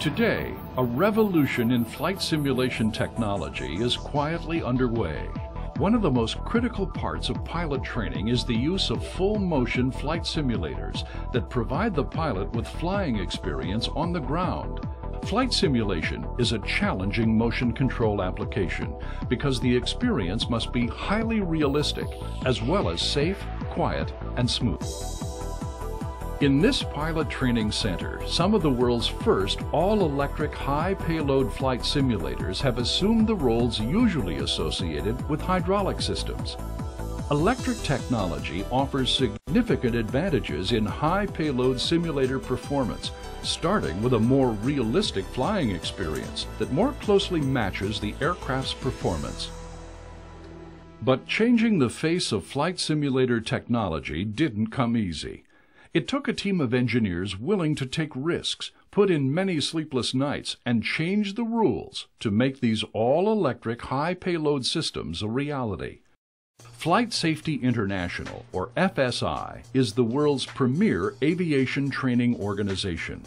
Today, a revolution in flight simulation technology is quietly underway. One of the most critical parts of pilot training is the use of full motion flight simulators that provide the pilot with flying experience on the ground. Flight simulation is a challenging motion control application because the experience must be highly realistic as well as safe, quiet, and smooth. In this pilot training center, some of the world's first all-electric high-payload flight simulators have assumed the roles usually associated with hydraulic systems. Electric technology offers significant advantages in high-payload simulator performance, starting with a more realistic flying experience that more closely matches the aircraft's performance. But changing the face of flight simulator technology didn't come easy. It took a team of engineers willing to take risks, put in many sleepless nights, and change the rules to make these all-electric high-payload systems a reality. Flight Safety International, or FSI, is the world's premier aviation training organization.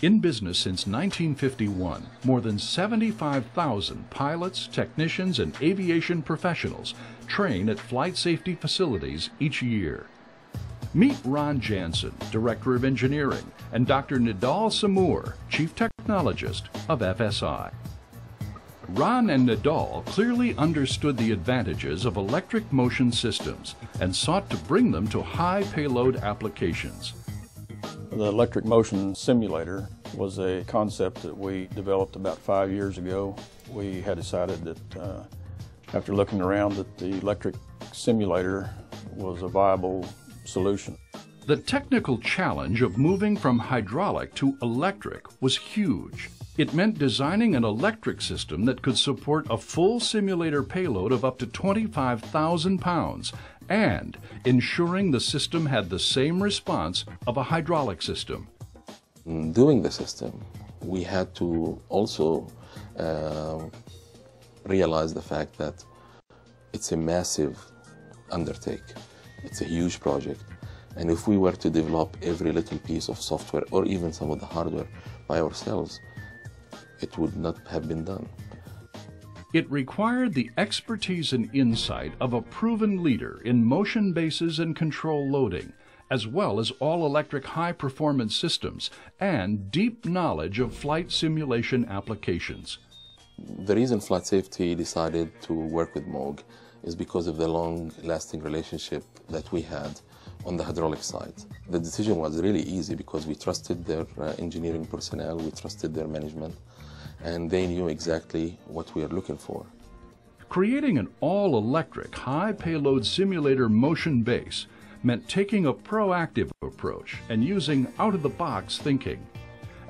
In business since 1951, more than 75,000 pilots, technicians, and aviation professionals train at flight safety facilities each year. Meet Ron Jansen, Director of Engineering, and Dr. Nadal Samur, Chief Technologist of FSI. Ron and Nadal clearly understood the advantages of electric motion systems and sought to bring them to high payload applications. The electric motion simulator was a concept that we developed about five years ago. We had decided that uh, after looking around that the electric simulator was a viable solution. The technical challenge of moving from hydraulic to electric was huge. It meant designing an electric system that could support a full simulator payload of up to 25,000 pounds and ensuring the system had the same response of a hydraulic system. Doing the system, we had to also uh, realize the fact that it's a massive undertake. It's a huge project. And if we were to develop every little piece of software or even some of the hardware by ourselves, it would not have been done. It required the expertise and insight of a proven leader in motion bases and control loading, as well as all-electric high-performance systems and deep knowledge of flight simulation applications. The reason Flight Safety decided to work with Moog is because of the long-lasting relationship that we had on the hydraulic side. The decision was really easy because we trusted their uh, engineering personnel, we trusted their management, and they knew exactly what we are looking for. Creating an all-electric, high-payload simulator motion base meant taking a proactive approach and using out-of-the-box thinking.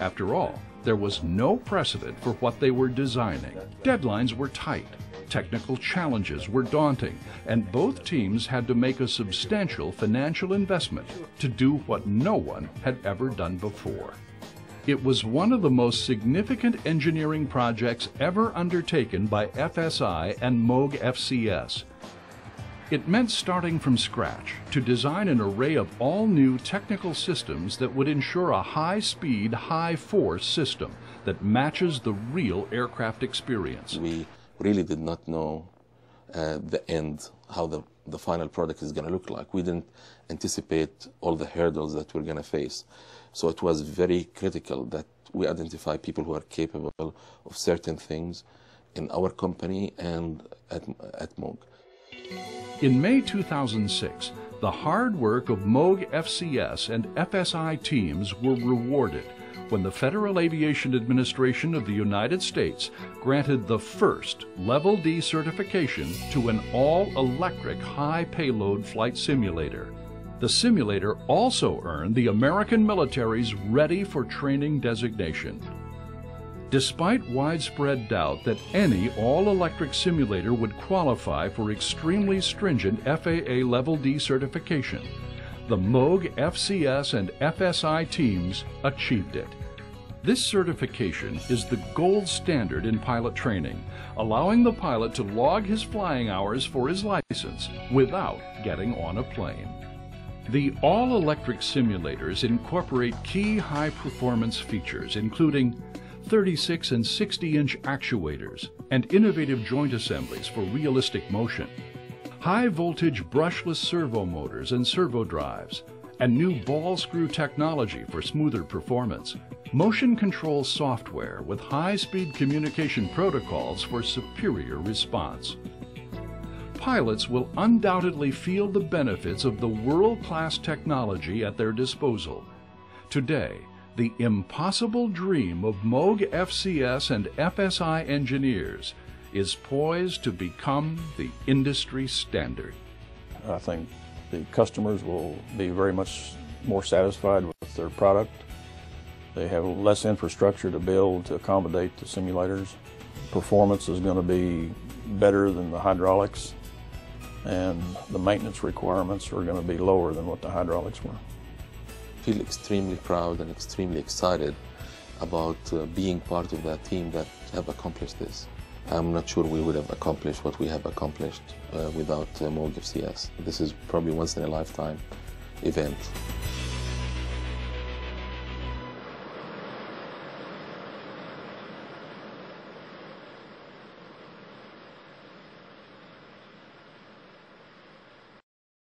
After all, there was no precedent for what they were designing. Deadlines were tight, Technical challenges were daunting, and both teams had to make a substantial financial investment to do what no one had ever done before. It was one of the most significant engineering projects ever undertaken by FSI and Moog FCS. It meant starting from scratch to design an array of all new technical systems that would ensure a high speed, high force system that matches the real aircraft experience. We really did not know uh, the end, how the, the final product is going to look like. We didn't anticipate all the hurdles that we're going to face. So it was very critical that we identify people who are capable of certain things in our company and at, at Moog. In May 2006, the hard work of Moog FCS and FSI teams were rewarded when the Federal Aviation Administration of the United States granted the first Level D certification to an all-electric high-payload flight simulator. The simulator also earned the American military's Ready for Training designation. Despite widespread doubt that any all-electric simulator would qualify for extremely stringent FAA Level D certification, the Moog FCS and FSI teams achieved it. This certification is the gold standard in pilot training, allowing the pilot to log his flying hours for his license without getting on a plane. The all-electric simulators incorporate key high-performance features, including 36 and 60 inch actuators, and innovative joint assemblies for realistic motion, high voltage brushless servo motors and servo drives, and new ball screw technology for smoother performance, motion control software with high speed communication protocols for superior response. Pilots will undoubtedly feel the benefits of the world class technology at their disposal. Today, the impossible dream of Moog FCS and FSI engineers is poised to become the industry standard. I think the customers will be very much more satisfied with their product. They have less infrastructure to build to accommodate the simulators. Performance is going to be better than the hydraulics, and the maintenance requirements are going to be lower than what the hydraulics were I feel extremely proud and extremely excited about uh, being part of that team that have accomplished this. I'm not sure we would have accomplished what we have accomplished uh, without uh, Moog FCS. This is probably once in a lifetime event.